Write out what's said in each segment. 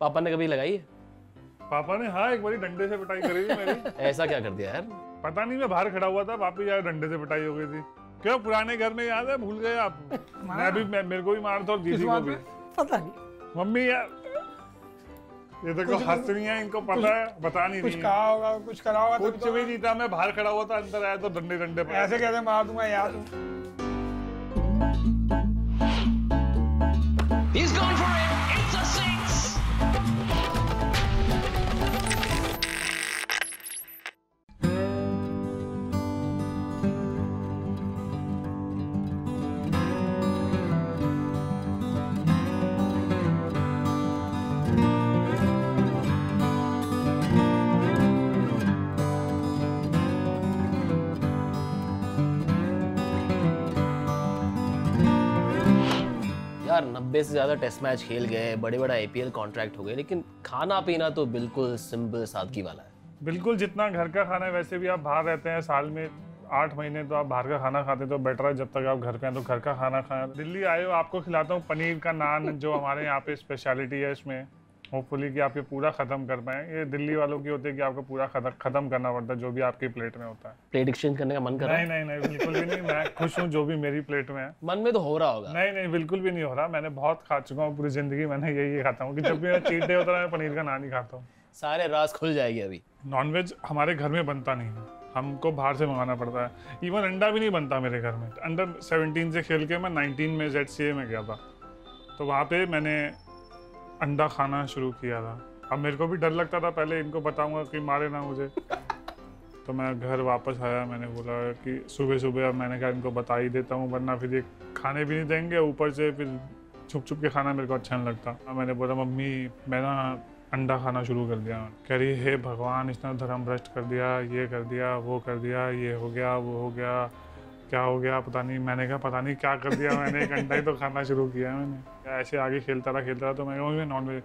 पापा ने कभी लगाई है? पापा ने हाँ एक बारी डंडे से पिटाई करी थी मेरी। ऐसा क्या कर दिया यार? पता नहीं मैं बाहर खड़ा हुआ था वापिस यार डंडे से पिटाई हो गई थी। क्यों पुराने घर में याद है? भूल गए आप। मैं भी मैं, मेरे को भी मार था और दीदी को भी। पता नहीं। मम्मी यार ये देखो हंस रही हैं इनको पता है बता नहीं कुछ कहा होगा कुछ करा होगा कुछ तो भी नहीं था मैं बाहर खड़ा हुआ था अंदर आया तो डंडे डंडे ऐसे कैसे मार दूँगा यार। यार नब्बे से ज़्यादा टेस्ट मैच खेल गए, बड़े बड़े आई कॉन्ट्रैक्ट हो गए, लेकिन खाना पीना तो बिल्कुल सिंपल सादगी वाला है। बिल्कुल, जितना घर का खाना है, वैसे भी आप बाहर रहते हैं, साल में आठ महीने तो आप बाहर का खाना खाते तो बेटर है जब तक आप घर पे हैं तो घर का खाना खाएँ। दिल्ली आए हो, आपको खिलाता हूँ, पनीर का नान जो हमारे यहाँ पे स्पेशलिटी है, इसमें। होपफुली कि आप ये पूरा ख़त्म कर पाएँ। ये दिल्ली वालों की होती है कि आपको पूरा खत्म करना पड़ता है जो भी आपकी प्लेट में होता है। प्लेट एक्सचेंज करने का मन कर रहा नहीं है? नहीं नहीं बिल्कुल भी नहीं। मैं खुश हूँ जो भी मेरी प्लेट में है। मन में तो हो रहा होगा। नहीं नहीं बिल्कुल भी नहीं हो रहा। मैंने बहुत खा चुका हूँ पूरी ज़िंदगी मैंने यही खाता हूँ कि जब भी मेरा चीट डे होता है मैं पनीर का नान ही खाता हूँ। सारे राज खुल जाएगी अभी। नॉनवेज हमारे घर में बनता नहीं है। हमको बाहर से मंगाना पड़ता है। इवन अंडा भी नहीं बनता मेरे घर में। अंडर 17 से खेल के मैं 19 में जेड सी में गया था। तो वहाँ पे मैंने अंडा खाना शुरू किया था। अब मेरे को भी डर लगता था, पहले इनको बताऊँगा कि मारे ना मुझे। तो मैं घर वापस आया, मैंने बोला कि सुबह सुबह अब मैंने कहा इनको बता ही देता हूँ, वरना फिर ये खाने भी नहीं देंगे, ऊपर से फिर छुप छुप के खाना मेरे को अच्छा नहीं लगता। अब मैंने बोला, मम्मी, मैं ना अंडा खाना शुरू कर दिया। कह रही, हे भगवान, इसने धर्म भ्रष्ट कर दिया, ये कर दिया, वो कर दिया, ये हो गया, वो हो गया। क्या हो गया, पता नहीं। मैंने कहा, पता नहीं क्या कर दिया मैंने, एक अंडा ही तो खाना शुरू किया मैंने। ऐसे आगे खेलता रहा खेलता रहा तो मैं कहूँगी नॉन वेज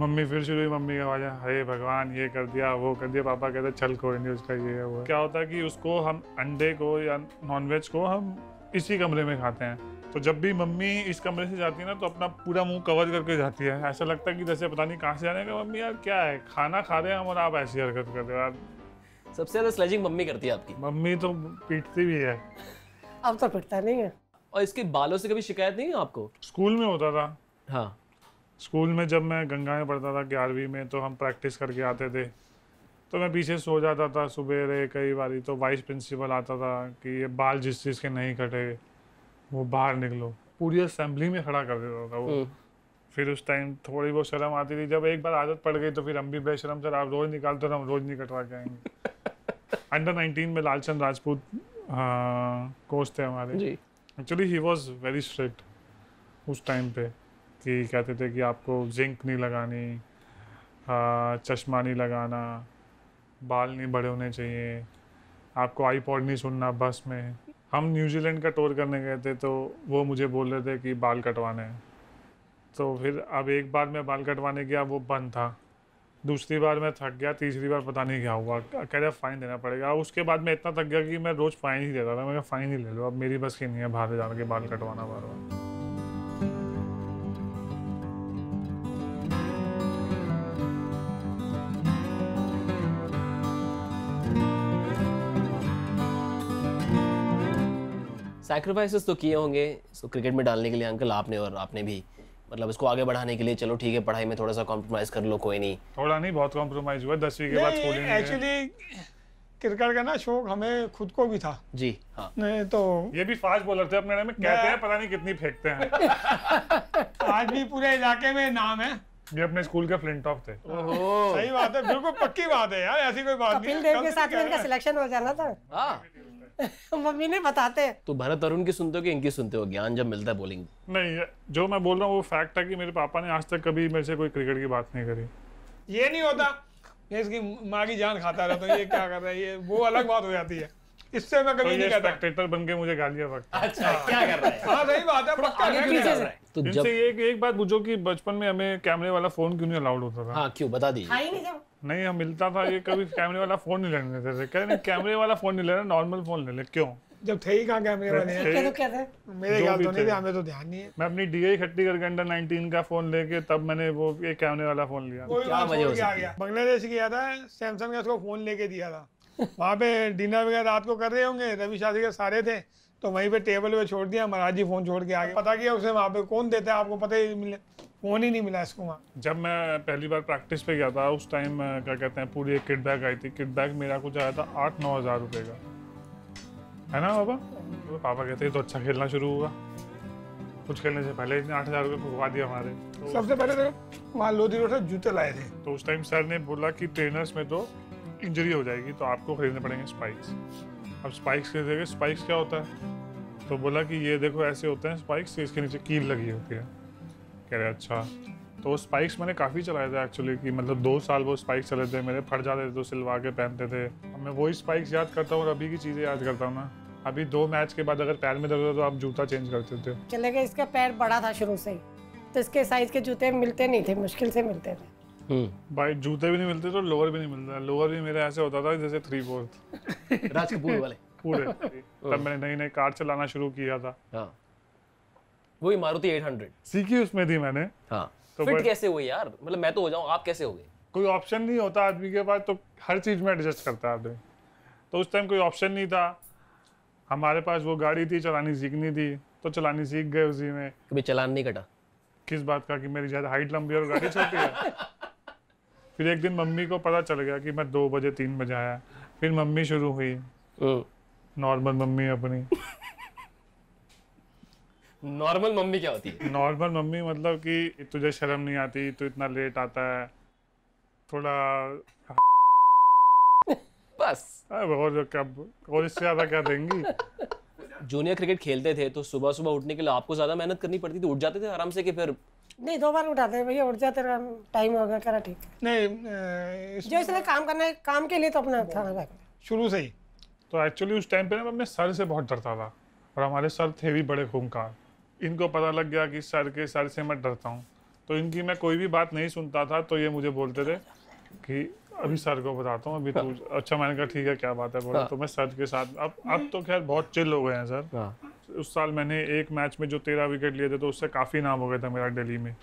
मम्मी फिर शुरू हुई, मम्मी का आवाज़ हे भगवान, ये कर दिया, वो कर दिया। पापा कहते चल कोई नहीं, उसका ये है, वो क्या होता है कि उसको हम अंडे को या नॉनवेज को हम इसी कमरे में खाते हैं। तो जब भी मम्मी इस कमरे से जाती है ना तो अपना पूरा मुँह कवर करके जाती है। ऐसा लगता है कि जैसे पता नहीं कहाँ से जाने का, मम्मी यार, क्या है? खाना खा रहे हैं हम और आप ऐसी हरकत कर रहे हो यार। सबसे ज़्यादा स्लेजिंग मम्मी करती है आपकी। मम्मी तो पीटती भी है। अब तो पिटता नहीं है। और इसके बालों से कभी शिकायत नहीं है आपको? स्कूल में होता था। हाँ। स्कूल में जब मैं गंगा में पढ़ता था ग्यारहवीं में तो हम प्रैक्टिस करके आते थे। तो मैं पीछे सो जाता था सुबह कई बार तो वाइस प्रिंसिपल आता था कि ये बाल जिस चीज़ के नहीं कटे वो बाहर निकलो। पूरी असेंबली में खड़ा कर देता था वो। हम्म। फिर उस टाइम थोड़ी बहुत शर्म आती थी। जब एक बार आदत पड़ गई तो फिर हम भी बेशरम सर आप रोज निकालते तो हम रोज नहीं कटवा के आएँगे। अंडर 19 में लालचंद राजपूत कोच थे हमारे। Actually he was very strict उस टाइम पे कि कहते थे कि आपको जिंक नहीं लगानी हाँ, चश्मा नहीं लगाना बाल नहीं बड़े होने चाहिए आपको आईपॉड नहीं सुनना बस में। हम न्यूजीलैंड का टूर करने गए थे तो वो मुझे बोल रहे थे कि बाल कटवाने हैं। तो फिर अब एक बार मैं बाल कटवाने गया, वो बंद था। दूसरी बार मैं थक गया, तीसरी बार पता नहीं क्या हुआ। कह रहा फाइन देना पड़ेगा। उसके बाद मैं इतना थक गया कि मैं रोज़ फाइन ही देता था। मैं फाइन ही ले लो, अब मेरी बस की नहीं है बाहर जा के बाल कटवाना बार बार सैक्रिफाइसेस तो किए होंगे, इसको क्रिकेट में डालने के लिए अंकल आपने और आपने भी। मतलब इसको आगे बढ़ाने के लिए चलो ठीक है पढ़ाई में थोड़ा सा कॉम्प्रोमाइज़ कर लो कोई नहीं। थोड़ा नहीं बहुत कॉम्प्रोमाइज हुआ दसवीं के बाद एक्चुअली क्रिकेट का ना शौक हमें खुद को भी था। जी हाँ। नहीं तो ये भी फास्ट बॉलर थे अपने में कहते हैं पता नहीं कितनी फेंकते हैं। आज भी पूरे इलाके में नाम है। ये अपने स्कूल के फ्लिंट ऑफ़ थे। सही बात है बिल्कुल पक्की बात है यार ऐसी कोई बात नहीं देव के साथ में इनका सिलेक्शन हो जाना था। हाँ। मम्मी ने बताते। तो भरत अरुण की सुनते हो कि इनकी सुनते हो? ज्ञान जब मिलता है बोलिंग नहीं जो मैं बोल रहा हूँ वो फैक्ट है कि मेरे पापा ने आज तक कभी मेरे से कोई क्रिकेट की बात नहीं करी। ये नहीं होता ये इसकी माँ की जान खाता रहता है ये क्या कर रहा है ये वो अलग बात हो जाती है। इससे मैं तो कभी नहीं कहता। स्पेक्टेटर बन के मुझे गालियाँ बकते अच्छा क्या कर रहा है? हाँ सही बात है पक्का आगे है, क्यों नहीं कर रहा है? तो इनसे जब एक एक बात पूछो कि बचपन में हमें कैमरे वाला फ़ोन क्यों नहीं अलाउड होता था? हाँ क्यों? बता दीजिए। था ही नहीं नहीं हम मिलता था ये कभी कैमरे वाला फ़ोन नहीं लेने देते थे। कह रहे नहीं कैमरे वाला फ़ोन नहीं लेना नॉर्मल फ़ोन ले ले क्यों? जब थे ही कहाँ कैमरे वाले? हैं क्या तो क्या था? मेरे ख्याल तो नहीं हमें तो ध्यान नहीं है। मैं अपनी डी इकट्ठी करके अंडर 19 का फ़ोन लेके तब मैंने वो एक कैमरे वाला फ़ोन लिया। क्या वजह हो गया बांग्लादेश गया था सैमसंग का उसको फ़ोन लेके दिया था। वहाँ पे डिनर वगैरह रात को कर रहे होंगे रवि शास्त्री के सारे थे तो वहीं पे टेबल पे छोड़ दिया महाराज जी फ़ोन छोड़ के आ गए पता किया उसे वहाँ पे कौन देता है? आपको पता ही मिले फ़ोन ही नहीं मिला इसको वहाँ। जब मैं पहली बार प्रैक्टिस पे गया था उस टाइम क्या कहते हैं पूरी एक किट बैग आई थी। किट बैग मेरा कुछ आया था आठ नौ हज़ार रुपये का। है ना पापा तो पापा कहते तो अच्छा खेलना शुरू हुआ। कुछ खेलने से पहले इसने आठ हज़ार रुपये फुकवा दिया हमारे। तो, सबसे पहले तो वहाँ लोधी रोड से जूते लाए थे। तो उस टाइम सर ने बोला कि ट्रेनर्स में तो इंजरी हो जाएगी तो आपको खरीदने पड़ेंगे स्पाइक्स अब स्पाइक्स खरीदेंगे स्पाइक्स क्या होता है? तो बोला कि ये देखो, ऐसे होते हैं स्पाइक्स इसके नीचे कील लगी होती है। कह रहे अच्छा। तो स्पाइक्स मैंने काफ़ी चलाए थे एक्चुअली कि मतलब दो साल वो स्पाइक्स चले थे, मेरे फट जाते थे तो सिलवा के पहनते थे। अब मैं वही स्पाइक्स याद करता हूँ और अभी की चीज़ें याद करता हूँ ना। अभी दो मैच के बाद अगर पैर में दर्द हो तो आप जूता चेंज करते थे। चले गए, इसका पैर बड़ा था शुरू से ही। तो इसके साइज़ के जूते मिलते नहीं थे, मुश्किल से मिलते थे। भाई जूते भी नहीं मिलते तो लोअर भी नहीं मिलता। लोअर भी मेरे ऐसे होता था जैसे थ्री फोर्थ राज कपूर वाले। पूरे। तब मैंने नई नई कार चलाना शुरू किया था। हाँ। वही मारुति 800 सीखी उसमें थी मैंने। हाँ। तो फिट कैसे हुए यार? मतलब मैं तो हो जाऊँ आप कैसे हो गए कोई ऑप्शन नहीं होता आदमी के पास तो हर चीज़ में एडजस्ट करता है आदमी। तो उस टाइम कोई ऑप्शन नहीं था। हमारे पास वो गाड़ी थी चलानी सीखनी थी। तो चलानी सीख गए उसी में। कभी चलान नहीं कटा। किस बात का? कि मेरी ज़्यादा हाइट लंबी और गाड़ी छोटी है। फिर एक दिन मम्मी को पता चल गया कि मैं दो बजे तीन बजे आया। फिर मम्मी शुरू हुई। नॉर्मल मम्मी अपनी। नॉर्मल मम्मी क्या होती? है नॉर्मल मम्मी मतलब कि तुझे शर्म नहीं आती तू इतना लेट आता है। थोड़ा बस। अब और क्या और इससे ज़्यादा क्या देंगी? जूनियर क्रिकेट खेलते थे तो सुबह सुबह उठने के लिए आपको ज़्यादा मेहनत करनी पड़ती थी? उठ जाते थे आराम से कि फिर नहीं दो बार उठाते हैं भैया उठ जाते टाइम हो गया करा ठीक। नहीं इस- जो इसलिए काम करना है काम के लिए तो अपना था शुरू से ही। तो एक्चुअली उस टाइम पे ना मैं अपने सर से बहुत डरता था और हमारे सर थे भी बड़े खूंखार। इनको पता लग गया कि सर के सर से मैं डरता हूँ। तो इनकी मैं कोई भी बात नहीं सुनता था तो ये मुझे बोलते थे कि अभी सर को बताता हूँ अभी तू अच्छा मैंने कहा ठीक है क्या बात है बोला। हाँ। तो मैं सर के साथ अब अब तो खैर बहुत चिल हो गए हैं सर। हाँ। उस साल मैंने एक मैच में जो तेरह विकेट लिए थे तो उससे काफ़ी नाम हो गया था मेरा दिल्ली में।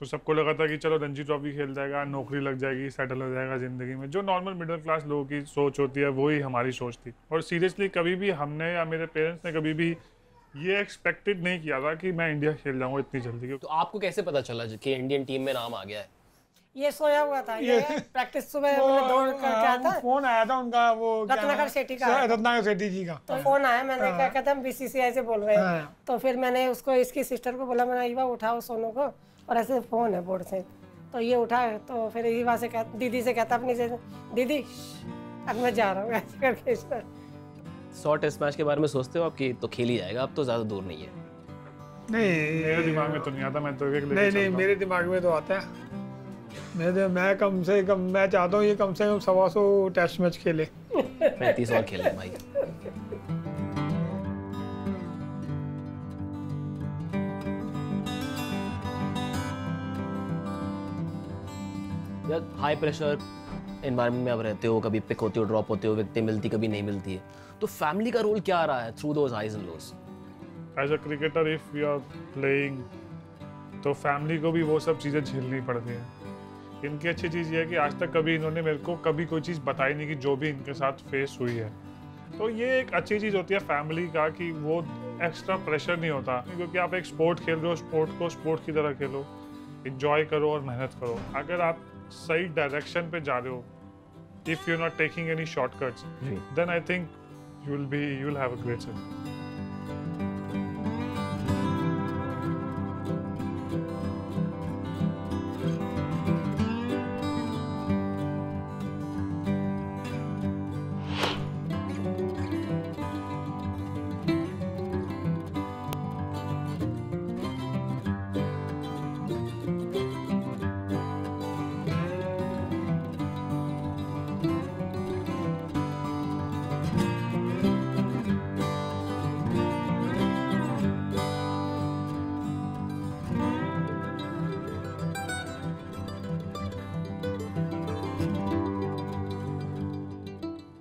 तो सबको लगा था कि चलो रणजी ट्रॉफी खेल जाएगा, नौकरी लग जाएगी सेटल हो जाएगा ज़िंदगी में। जो नॉर्मल मिडिल क्लास लोगों की सोच होती है, वही हमारी सोच थी। और सीरियसली कभी भी हमने या मेरे पेरेंट्स ने कभी भी ये एक्सपेक्टेड नहीं किया था कि मैं इंडिया खेल जाऊँगा इतनी जल्दी। तो आपको कैसे पता चला कि इंडियन टीम में नाम आ गया है? ये सोया हुआ था ये प्रैक्टिस सुबह दौड़ कर क्या था? फ़ोन आया था उनका वो रत्नाकर सेठी का रत्नाकर सेठी जी का। तो फ़ोन आया मैंने क्या कहते हम बीसीसीआई से बोल रहे हैं। हाँ। तो फिर मैंने उसको इसकी सिस्टर को बोला मैंने ईवा उठाओ सोनू को और ऐसे फ़ोन है बोर्ड से। तो ये उठा तो फिर ईवा से कह दीदी से कहता अपनी से दीदी अब मैं जा रहा हूँ ऐसे करके सौ टेस्ट मैच के बारे में सोचते हो आपकी तो खेल ही जाएगा अब तो ज़्यादा दूर नहीं है। नहीं मेरे दिमाग में तो नहीं आता मैं तो नहीं नहीं मेरे दिमाग में तो आता है। मैं तो मैं कम से कम मैं चाहता हूँ ये कम से कम सवा सौ टेस्ट मैच खेले। पैंतीस और खेल भाई। हाई प्रेशर एनवायरनमेंट में आप रहते हो कभी पिक होते हो ड्रॉप होते हो विकटें मिलती कभी नहीं मिलती है। तो फैमिली का रोल क्या रहा है through those highs and lows as a cricketer if you are playing तो फैमिली को भी वो सब चीज़ें झेलनी पड़ती हैं। इनकी अच्छी चीज़ ये है कि आज तक कभी इन्होंने मेरे को कभी कोई चीज़ बताई नहीं कि जो भी इनके साथ फेस हुई है। तो ये एक अच्छी चीज़ होती है फैमिली का कि वो एक्स्ट्रा प्रेशर नहीं होता। क्योंकि आप एक स्पोर्ट खेल रहे हो स्पोर्ट को स्पोर्ट की तरह खेलो। इंजॉय करो और मेहनत करो। अगर आप सही डायरेक्शन पे जा रहे हो if you not taking any shortcuts ji. then I think you'll be you'll have a great season.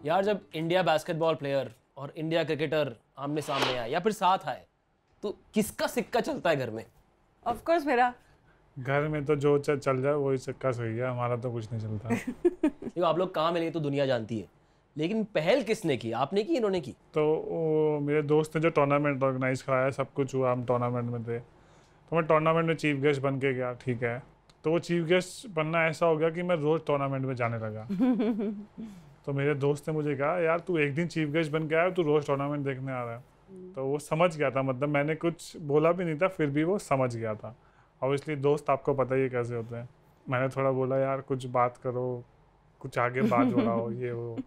यार जब इंडिया बास्केटबॉल प्लेयर और इंडिया क्रिकेटर आमने सामने आए या फिर साथ आए तो किसका सिक्का चलता है घर में? ऑफ़ कोर्स मेरा। घर में तो जो चल जाए वही सिक्का सही है हमारा तो कुछ नहीं चलता। देखो आप लोग कहाँ मिले तो दुनिया जानती है। लेकिन पहल किसने की? आपने की इन्होंने की? तो वो मेरे दोस्त ने जो टूर्नामेंट ऑर्गेनाइज कराया सब कुछ हुआ हम टूर्नामेंट में थे। तो मैं टूर्नामेंट में चीफ गेस्ट बन के गया ठीक है। तो वो चीफ गेस्ट बनना ऐसा हो गया कि मैं रोज़ टूर्नामेंट में जाने लगा। तो मेरे दोस्त ने मुझे कहा यार तू एक दिन चीफ गेस्ट बन के आया तू रोज़ टूर्नामेंट देखने आ रहा है। तो वो समझ गया था मतलब मैंने कुछ बोला भी नहीं था फिर भी वो समझ गया था। ऑब्वियसली दोस्त आपको पता ही है कैसे होते हैं। मैंने थोड़ा बोला यार कुछ बात करो कुछ आगे बात बढ़ाओ ये वो।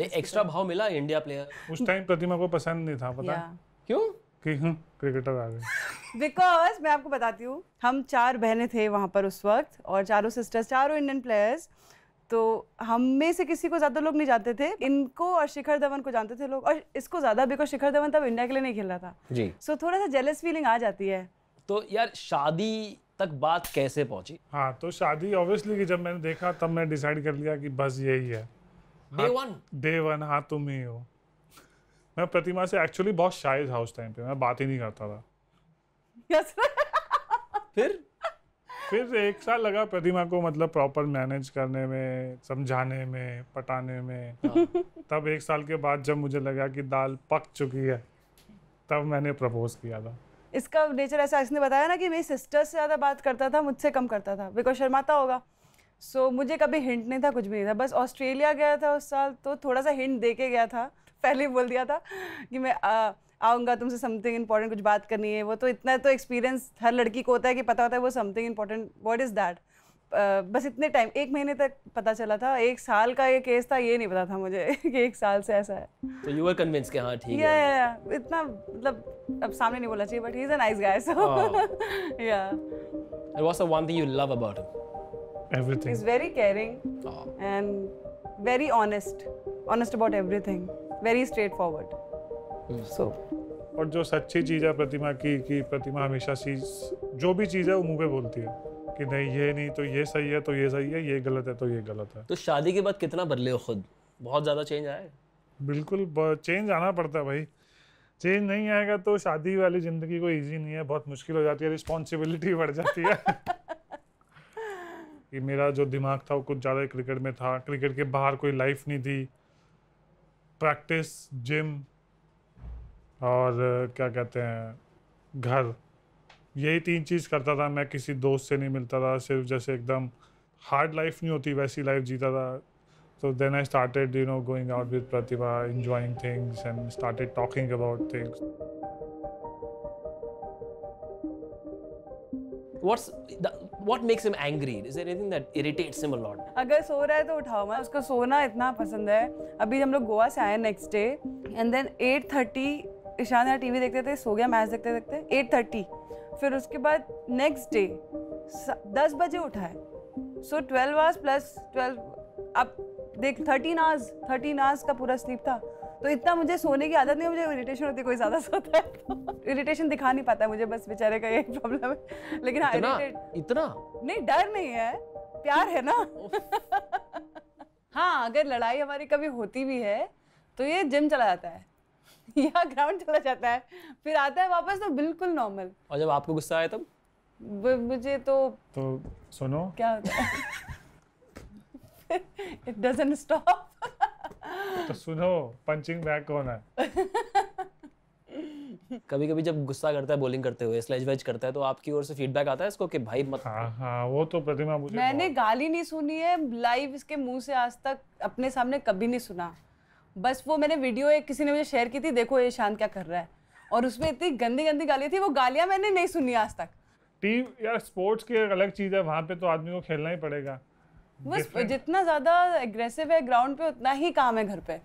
ये एक्स्ट्रा भाव मिला इंडिया प्लेयर उस टाइम प्रतिमा को पसंद नहीं था पता? है? क्यों? कि हम्म क्रिकेटर आ गए। बिकॉज़ मैं आपको बताती हूँ हम चार बहनें थे वहाँ पर उस वक्त और चारों सिस्टर्स चारों इंडियन प्लेयर्स तो हम में से किसी को ज़्यादा लोग नहीं जानते थे। इनको और शिखर धवन को जानते थे लोग। और इसको ज़्यादा बिकॉज़ शिखर धवन तब इंडिया के लिए नहीं खेल रहा था। जी। सो so, थोड़ा सा जेलस फीलिंग आ जाती है। तो यार शादी तक बात कैसे पहुँची? हाँ तो शादी ऑब्वियसली कि जब मैंने देखा तब मैं डिसाइड कर लिया कि बस यही है। डे वन डे वन हाँ तुम ही हो। मैं प्रतिमा से एक्चुअली बहुत शायद था उस टाइम पे। मैं बात ही नहीं करता था। Yes. फिर? फिर एक साल लगा प्रतिमा को मतलब प्रॉपर मैनेज करने में समझाने में पटाने में। तब एक साल के बाद जब मुझे लगा कि दाल पक चुकी है तब मैंने प्रपोज किया था। इसका नेचर ऐसा इसने बताया ना कि मेरी सिस्टर से ज़्यादा बात करता था मुझसे कम करता था। बिकॉज़ शर्माता होगा। सो so, मुझे कभी हिंट नहीं था कुछ भी नहीं था। बस ऑस्ट्रेलिया गया था उस साल तो थोड़ा सा हिंट दे के गया था। पहले ही बोल दिया था कि मैं आऊँगा तुमसे समथिंग इंपॉर्टेंट कुछ बात करनी है वो तो इतना तो एक्सपीरियंस हर लड़की को होता है कि पता होता है वो something important what is that बस इतने टाइम एक महीने तक पता चला था एक साल का ये केस था ये नहीं पता था मुझे कि एक साल से ऐसा है। तो यू आर कन्विंस कि हाँ ठीक है। या या इतना मतलब अब सामने नहीं बोलना चाहिए but he is a nice guy so. या And what's the one thing you love about him? He everything is very caring. And very honest honest about everything very straightforward so और जो सच्ची चीज़ है प्रतिमा की कि प्रतिमा हमेशा चीज़ जो भी चीज़ है वो मुँह पे बोलती है कि नहीं ये नहीं तो ये सही है तो ये सही है ये गलत है तो ये गलत है। तो शादी के बाद कितना बदले हो खुद? बहुत ज़्यादा चेंज आया बिल्कुल चेंज आना पड़ता है भाई। चेंज नहीं आएगा तो शादी वाली ज़िंदगी को इजी नहीं है बहुत मुश्किल हो जाती है रिस्पॉन्सिबिलिटी बढ़ जाती है। कि मेरा जो दिमाग था वो कुछ ज़्यादा क्रिकेट में था। क्रिकेट के बाहर कोई लाइफ नहीं थी। प्रैक्टिस जिम और क्या कहते हैं घर। यही तीन चीज़ करता था मैं किसी दोस्त से नहीं मिलता था सिर्फ़ जैसे एकदम हार्ड लाइफ नहीं होती वैसी लाइफ जीता था। तो then I started you know going out with Pratibha enjoying things and started talking about things What's the, what makes him angry? Is there anything that irritates him a lot? अगर सो रहा है तो उठाओ मैं उसको सोना इतना पसंद है। अभी हम लोग गोवा से आए next day and then 8:30 Ishaan यहाँ टीवी देखते थे सो गया मैच देखते देखते 8:30 फिर उसके बाद नेक्स्ट डे दस बजे उठा है। So twelve hours plus twelve अब देख थर्टीन आवर्स थर्टीन आवर्स का पूरा स्लीप था। तो इतना मुझे सोने की आदत नहीं मुझे इरिटेशन होती कोई ज़्यादा सोता है तो। इरिटेशन दिखा नहीं पाता मुझे बस बेचारे का यही प्रॉब्लम है। लेकिन हाँ इतना इतना? नहीं डर नहीं है। प्यार है ना। हाँ अगर लड़ाई हमारी कभी होती भी है तो ये जिम चला जाता है। या ग्राउंड चला जाता है। फिर आता है वापस तो बिल्कुल नॉर्मल और जब आपको गुस्सा आया तब? मुझे तो तो सुनो। क्या होता है? इट डजंट स्टॉप तो सुनो पंचिंग बैग कौन है? कभी कभी जब गुस्सा करता है बॉलिंग करते हुए स्लेज वेज करता है तो आपकी ओर से फीडबैक आता है इसको कि भाई मत हाँ हाँ वो तो प्रतिमा मुझे मैंने गाली नहीं सुनी है लाइव इसके मुँह से आज तक अपने सामने कभी नहीं सुना। बस वो मैंने वीडियो एक किसी ने मुझे शेयर की थी देखो ये शांत क्या कर रहा है। और उसमें इतनी गंदी गंदी गाली थी वो गालियाँ मैंने नहीं सुनी आज तक। टीम यार स्पोर्ट्स की एक अलग चीज़ है वहाँ पे तो आदमी को खेलना ही पड़ेगा। बस जितना ज़्यादा एग्रेसिव है ग्राउंड पे उतना ही काम है घर पे।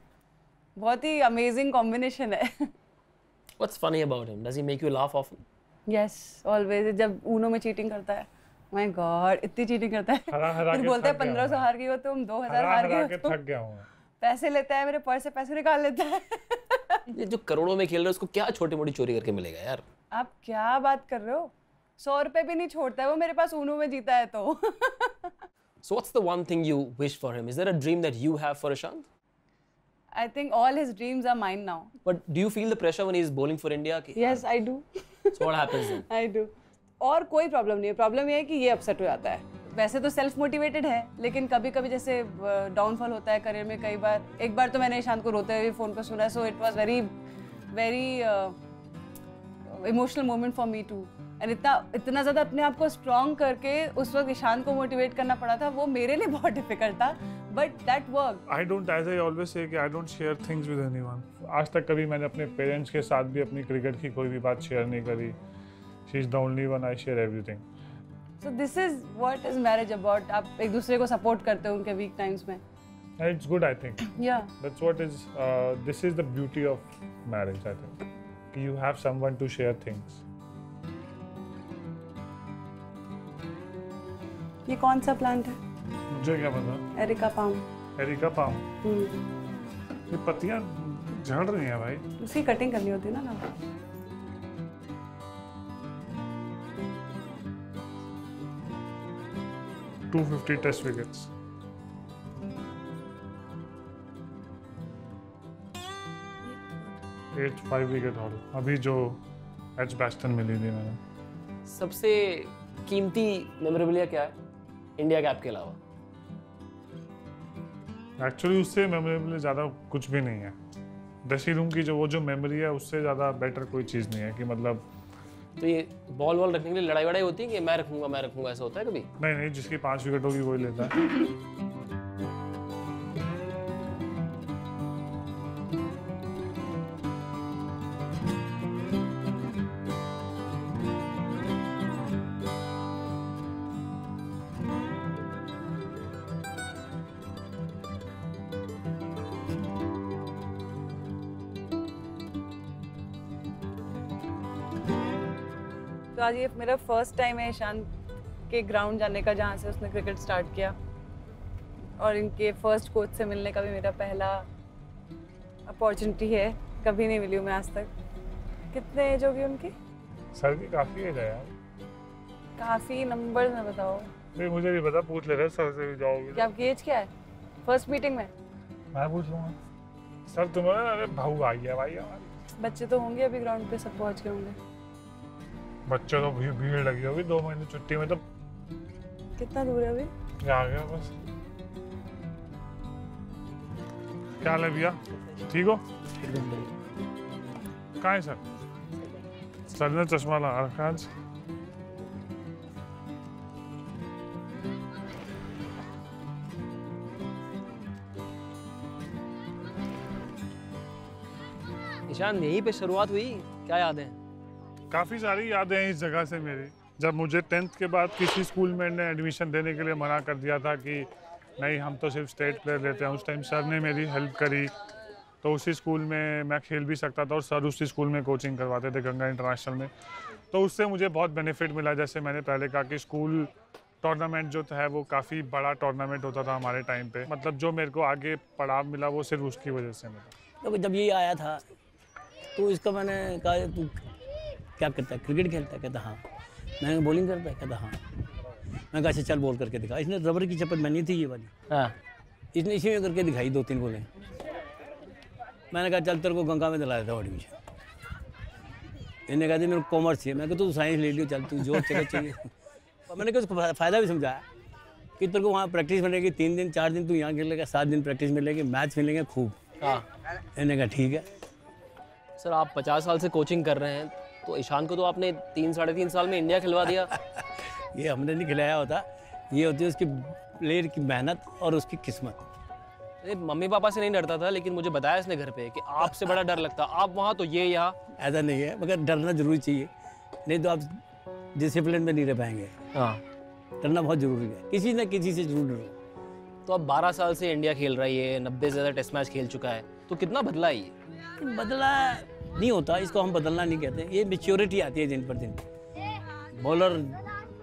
बहुत ही अमेजिंग कॉम्बिनेशन है। What's funny about him does he make you laugh often yes always जब ऊनो में चीटिंग करता है। माय गॉड इतनी चीटिंग करता है। हरा हरा फिर के बोलता है पंद्रह सौ हार गई हो तुम दो हज़ार हरा तुम। थक गया हूँ पैसे लेता है मेरे पर्स से पैसे निकाल लेता है ये जो करोड़ों में खेल रहे हैं उसको क्या छोटी मोटी चोरी करके मिलेगा यार आप क्या बात कर रहे हो सौ रुपए भी नहीं छोड़ता है वो मेरे पास ऊनो में जीता है तो So what's the one thing you wish for him? Is there a dream that you have for Ashant? I think all his dreams are mine now. But do you feel the pressure when he's bowling for India? Yes, I do. So what happens then? I do. और कोई problem नहीं है problem ये है कि ये upset हो जाता है वैसे तो सेल्फ मोटिवेटेड है, लेकिन कभी कभी जैसे डाउनफॉल होता है करियर में कई बार। एक बार तो मैंने ईशांत को रोते हुए फ़ोन पर सुना so it was very very emotional moment for me too and इतना इतना ज़्यादा अपने आप को स्ट्रॉन्ग करके उस वक्त ईशांत को मोटिवेट करना पड़ा था, वो मेरे लिए बहुत डिफ़िकल्ट था but that work I don't as I always say कि I don't share things with anyone आज तक कभी मैंने अपने पेरेंट्स के साथ भी अपनी क्रिकेट की कोई भी बात शेयर नहीं करी। She is the only one I share everything so this is what is marriage about आप एक दूसरे को सपोर्ट करते हो उनके वीक टाइम्स में। इट्स गुड आई थिंक या That's what is, uh, this is the beauty of marriage, I think. You have someone to share things. ये कौन सा प्लांट है? मुझे क्या पता? एरिका पाम एरिका पाम ये पत्तियाँ झड़ रही हैं भाई। उसकी कटिंग करनी होती है ना ना। Two fifty test wickets eight five wicket haul अभी जो एच बैस्टन मिली थी मैंने। सबसे कीमती मेमोरेबलिया क्या है? इंडिया कैप के अलावा। एक्चुअली उससे मेमोरेबल ज़्यादा कुछ भी नहीं है। ड्रेसिंग रूम की जो वो जो मेमोरी है उससे ज़्यादा बेटर कोई चीज़ नहीं है कि मतलब तो ये बॉल वॉल रखने के लिए लड़ाई वड़ाई होती है कि मैं रखूँगा मैं रखूँगा? ऐसा होता है कभी? नहीं नहीं, जिसकी पाँच विकेट होगी वही लेता है। आज ये मेरा फ़र्स्ट टाइम है ईशान के ग्राउंड जाने का जहाँ से उसने क्रिकेट स्टार्ट किया। और इनके फ़र्स्ट कोच से मिलने का भी मेरा पहला अपॉर्चुनिटी है। कभी नहीं मिली हूँ मैं आज तक। कितने एज होगी उनकी? सर की काफ़ी एज है यार। काफ़ी नंबर में बताओ। नहीं मुझे नहीं पता पूछ ले रहे सर से भी जाओगे कि आपकी एज क्या है? फ़र्स्ट मीटिंग में? मैं पूछ लूँगा। सर तुम्हारे अरे भाऊ आ गया भाई हमारी। बच्चे तो होंगे अभी ग्राउंड पे सब पहुँच गए होंगे। बच्चों को भीड़ भीड़ लगी होगी दो महीने छुट्टी में तो। कितना दूर है अभी? आ गया बस। क्या हाल है भैया? ठीक हो? कहाँ है सर? सर ने चश्मा लगा रखा है आज। ईशान यहीं पे शुरुआत हुई। क्या याद है? काफ़ी सारी यादें हैं इस जगह से मेरी। जब मुझे टेंथ के बाद किसी स्कूल में ने एडमिशन देने के लिए मना कर दिया था कि नहीं, हम तो सिर्फ़ स्टेट प्लेयर लेते हैं। उस टाइम सर ने मेरी हेल्प करी तो उसी स्कूल में मैं खेल भी सकता था और सर उसी स्कूल में कोचिंग करवाते थे गंगा इंटरनेशनल में। तो उससे मुझे बहुत बेनिफिट मिला, जैसे मैंने पहले कहा कि स्कूल टूर्नामेंट जो है वो काफ़ी बड़ा टूर्नामेंट होता था हमारे टाइम पे। मतलब जो मेरे को आगे पड़ाव मिला, वो सिर्फ़ उसकी वजह से मिला। तो जब ये आया था तो इसका मैंने कहा क्या करता है? क्रिकेट खेलता है? कहता हाँ मैंने बॉलिंग करता है? कहता हाँ मैं कहा अच्छा चल बॉल करके दिखा। इसने रबर की चप्पल मैंने थी ये वाली। हाँ। इसने इसी में करके दिखाई दो तीन बोले। मैंने कहा चल तेरे को गंगा में दिला देता हूँ एडमिशन इन्हें कहा मेरे कॉमर्स चाहिए। मैं कहा तू साइंस ले लियो चल तू जो तेरा चाहिए। मैंने कहा उसको फ़ायदा भी समझाया कि तेरे को वहाँ प्रैक्टिस मिलेगी तीन दिन चार दिन तू यहाँ खेलेगा सात दिन प्रैक्टिस मिलेगी मैच मिलेंगे खूब। हाँ। इन्हें कहा ठीक है। सर आप पचास साल से कोचिंग कर रहे हैं तो ईशान को तो आपने तीन साढ़े तीन साल में इंडिया खिलवा दिया। ये हमने नहीं खिलाया होता। ये होती है उसकी प्लेयर की मेहनत और उसकी किस्मत। अरे मम्मी पापा से नहीं डरता था लेकिन मुझे बताया इसने घर पे कि आपसे बड़ा डर लगता। आप वहाँ तो ये यहाँ। ऐसा नहीं है मगर डरना ज़रूरी चाहिए। नहीं तो आप डिसिप्लिन में नहीं रह पाएँगे। हाँ। डरना बहुत ज़रूरी है। किसी न किसी से ज़रूर डरो। तो अब 12 साल से इंडिया खेल रही है नब्बे से ज़्यादा टेस्ट मैच खेल चुका है। तो कितना बदला है ये? बदला नहीं होता इसको हम बदलना नहीं कहते। ये मेच्योरिटी आती है दिन पर दिन। बॉलर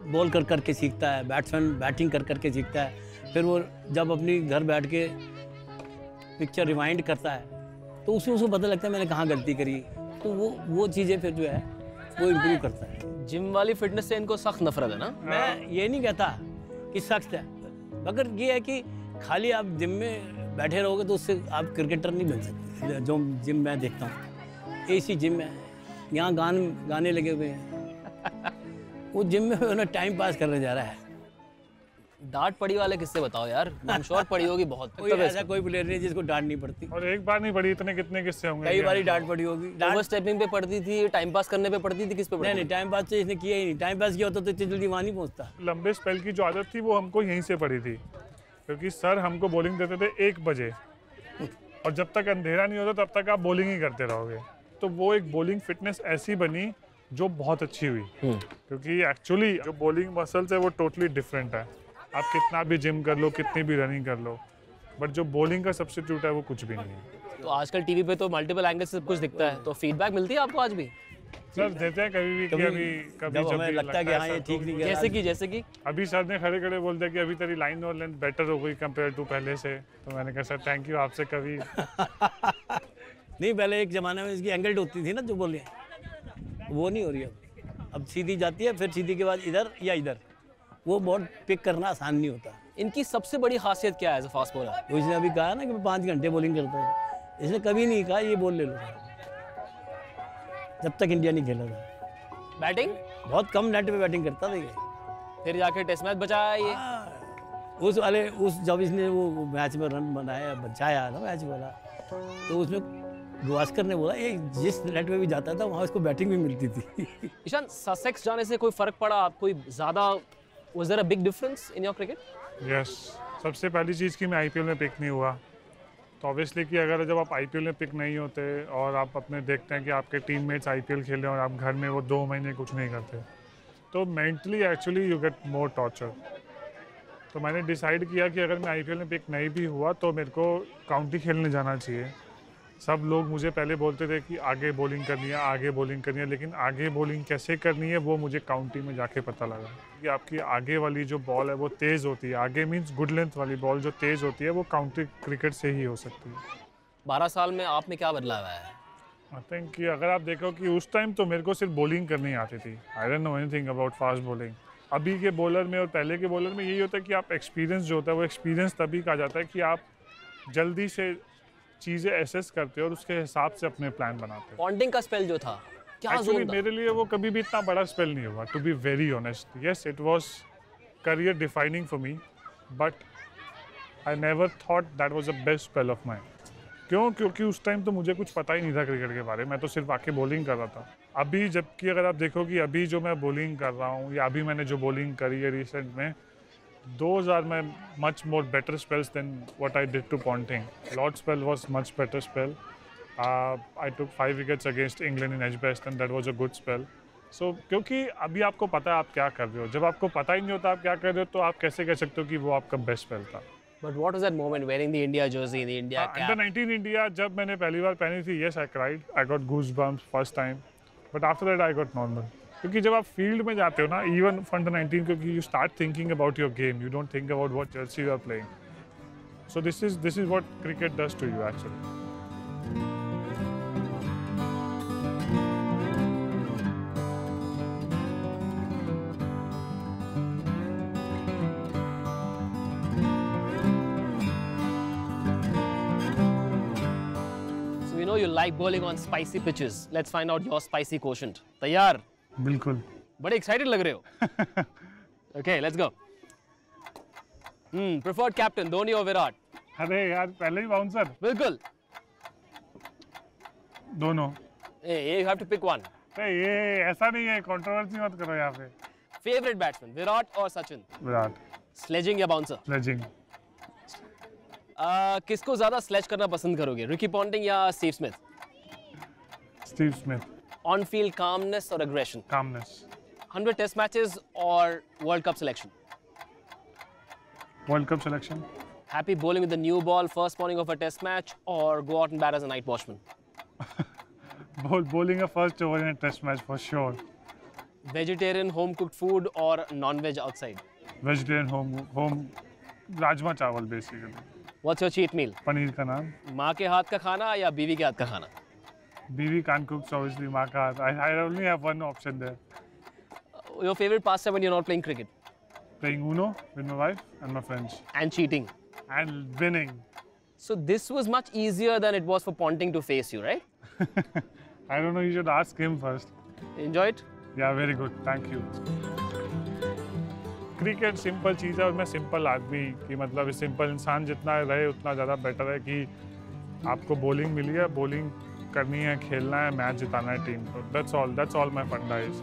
बॉल कर करके सीखता है बैट्समैन बैटिंग कर करके सीखता है। फिर वो जब अपनी घर बैठ के पिक्चर रिवाइंड करता है तो उसमें उसको पता लगता है मैंने कहाँ गलती करी। तो वो वो चीज़ें फिर जो है वो इम्प्रूव करता है। जिम वाली फिटनेस से इनको सख्त नफरत है ना? मैं ये नहीं कहता कि सख्त है मगर ये है कि खाली आप जिम में बैठे रहोगे तो उससे आप क्रिकेटर नहीं बन सकते। जो जिम मैं देखता हूँ ऐसी जिम है यहाँ गान गाने लगे हुए हैं। वो जिम में उन्हें टाइम पास करने जा रहा है। डांट पड़ी वाले किससे बताओ यार। श्योर पड़ी होगी बहुत। कोई ऐसा कोई प्लेयर नहीं जिसको डांट नहीं पड़ती। और एक बार नहीं पड़ी इतने कितने किस्से होंगे? कई बार डांट पड़ी होगी। डांट स्टेपिंग पे पड़ती थी टाइम पास करने पे पड़ती थी किस पे नहीं पड़ती नहीं टाइम पास तो इसने किया ही नहीं। टाइम पास किया होता तो इतनी जल्दी वहाँ नहीं पहुँचता। लंबे स्पेल की जो आदत थी वो हमको यहीं से पड़ी थी। क्योंकि सर हमको बॉलिंग देते थे एक बजे। और जब तक अंधेरा नहीं होता तब तक आप बॉलिंग ही करते रहोगे। तो वो एक बॉलिंग फिटनेस ऐसी बनी जो बहुत अच्छी हुई। क्योंकि एक्चुअली जो बॉलिंग मसल्स है वो टोटली डिफरेंट है। आप कितना भी जिम कर लो कितनी भी रनिंग कर लो बट जो बॉलिंग का सब्सिट्यूट है वो कुछ भी नहीं है। तो आजकल टीवी पे तो मल्टीपल एंगल से सब कुछ दिखता है। तो फीडबैक मिलती है आपको आज भी? सर देते हैं कभी भी कि कभी कभी जब हमें लगता है कि हाँ ये ठीक नहीं जैसे कि जैसे कि अभी सर ने खड़े खड़े बोल दिया कि अभी तेरी लाइन और लेंथ बेटर हो गई कंपेयर टू पहले से। तो मैंने कहा सर थैंक यू आपसे कभी नहीं पहले एक ज़माने में इसकी एंगल्ड होती थी ना जो बोले वो नहीं हो रही अब। अब सीधी जाती है फिर सीधी के बाद इधर या इधर। वो बहुत पिक करना आसान नहीं होता। इनकी सबसे बड़ी खासियत क्या है एज अ फास्ट बॉलर इसने अभी कहा ना कि मैं पाँच घंटे बॉलिंग करता था इसने कभी नहीं कहा ये बॉल ले लो। जब तक इंडिया नहीं खेला था। बैटिंग? बहुत कम नेट पे बैटिंग करता था ये। फिर जाके टेस्ट मैच बचाया ये। उस वाले उस जब इसने वो मैच में रन बनाया बचाया ना मैच वाला तो उसमें गवास्कर ने बोला ये जिस नेट में भी जाता था वहाँ उसको बैटिंग भी मिलती थी। ईशान ससेक्स जाने से कोई फ़र्क पड़ा? आप कोई ज़्यादा was there a big difference in your cricket yes सबसे पहली चीज़ कि मैं आईपीएल में पिक नहीं हुआ। तो ऑब्वियसली कि अगर जब आप आईपीएल में पिक नहीं होते और आप अपने देखते हैं कि आपके टीम मेट्स आई खेल रहे हैं और आप घर में वो दो महीने कुछ नहीं करते तो mentally actually you get more torture तो मैंने डिसाइड किया कि अगर मैं आईपीएल में पिक नहीं भी हुआ तो मेरे को काउंटी खेलने जाना चाहिए। सब लोग मुझे पहले बोलते थे कि आगे बॉलिंग करनी है आगे बॉलिंग करनी है लेकिन आगे बॉलिंग कैसे करनी है वो मुझे काउंटी में जाके पता लगा। कि आपकी आगे वाली जो बॉल है वो तेज़ होती है। आगे मीन्स गुड लेंथ वाली बॉल जो तेज़ होती है वो काउंटी क्रिकेट से ही हो सकती है। बारह साल में आप में क्या बदलाव आया है? आई थिंक कि अगर आप देखो कि उस टाइम तो मेरे को सिर्फ़ बॉलिंग करनी आती थी। I don't know anything about fast bowling अभी के बॉलर में और पहले के बॉलर में यही होता है कि आप एक्सपीरियंस जो होता है वो एक्सपीरियंस तभी कहा जाता है कि आप जल्दी से चीज़ें एसेस करते हो और उसके हिसाब से अपने प्लान बनाते हो। पॉन्टिंग का स्पेल जो था क्या था? मेरे लिए वो कभी भी इतना बड़ा स्पेल नहीं हुआ to be very honest yes it was career defining for me but I never thought that was the best spell of my क्यों? क्योंकि उस टाइम तो मुझे कुछ पता ही नहीं था क्रिकेट के बारे में। मैं तो सिर्फ़ आके बॉलिंग कर रहा था। अभी जबकि अगर आप देखो कि अभी जो मैं बॉलिंग कर रहा हूँ या अभी मैंने जो बॉलिंग करी है रिसेंट में those are my much more better spells than what I did to Ponting. Lord spell was much better spell. Uh, I took five wickets against England in Edgbaston and that was a good spell. So So क्योंकि अभी आपको पता है आप क्या कर रहे हो जब आपको पता ही नहीं होता आप क्या कर रहे हो तो आप कैसे कह सकते हो कि वो आपका बेस्ट स्पेल था but what was that moment wearing the India jersey the India under cap 19 India जब मैंने पहली बार पहनी थी yes I cried I got goosebumps first time but after that I got normal क्योंकि जब आप फ़ील्ड में जाते हो ना इवन अंडर 19 क्योंकि you start thinking about your game you don't think about what jersey you are playing so this is this is what cricket does to you actually you like bowling on spicy pitches. Let's find out your spicy quotient. तैयार बिल्कुल। बड़े excited लग रहे हो। Okay let's go hmm preferred captain Dhoni और विराट? अरे यार पहले ही बाउंसर बिल्कुल। दोनों। ए you have to pick one अरे ये ऐसा नहीं है कंट्रोवर्सी मत करो यहाँ पे। फेवरेट बैट्समैन विराट और सचिन? विराट। स्लेजिंग या बाउंसर स्लेजिंग किसको ज़्यादा स्लेज करना पसंद करोगे रिकी पॉन्टिंग या Steve Smith Steve Smith On field calmness or aggression calmness 100 test matches or world cup selection world cup selection happy bowling with the new ball first morning of a test match or go out and bat as a night watchman Bowl, bowling a first over in a test match for sure. vegetarian home cooked food or non-veg outside Vegetarian home home rajma chawal basically what's your cheat meal paneer का नाम माँ के हाथ का खाना या बीवी के हाथ का खाना बीवी कान कुक्स ऑब्वियसली माँ का हाथ I I only have one option there your favorite pastime when you're not playing cricket playing Uno with my wife and my friends and cheating and winning So this was much easier than it was for Ponting to face you, right? I don't know. You should ask him first. Enjoy it. Yeah very good thank you cricket simple चीज़ है और मैं simple आदमी कि मतलब simple इंसान जितना रहे उतना ज़्यादा बेटर है कि आपको बॉलिंग मिली है बॉलिंग करनी है खेलना है मैच जिताना है टीम को। That's all that's all my funda is